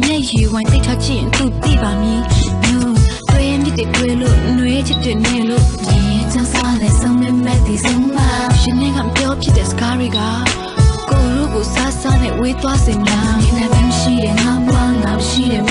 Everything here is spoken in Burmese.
ရေဝိုင်းတိတ်ထားချင်သူသိပါမည်ညို့တွေ့ရင်ဒီတွေ့လို့နှွေးချစ်တဲ့နေလို့ဒီချမ်းစားတဲ့ဆုံးမဲ့မဲ့ဒီဆုံးမရှင်နေကပြောဖြစ်တဲ့စကားတွေကကိုရုကိုစားစားနဲ့ဝေးသွားစင်များနေလည်းမရှိတဲ့ငါဘွားငါမရှိတဲ့